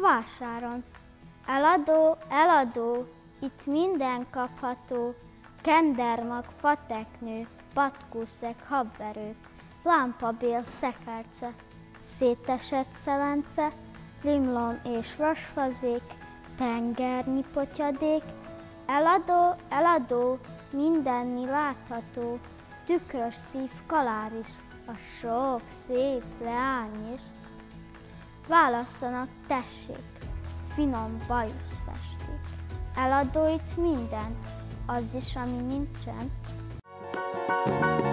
vásáron. Eladó, eladó, itt minden kapható, kendermag, fateknő, patkószeg, habverő, lámpabél, szekerce, szétesett szelence, limlom és vasfazék, tengernyi potyadék, eladó, eladó, mindenni látható, tükrös szív kalár is, a sok szép leány is. Válasszanak, tessék, finom bajusz festék. Eladó itt minden, az is, ami nincsen. thank you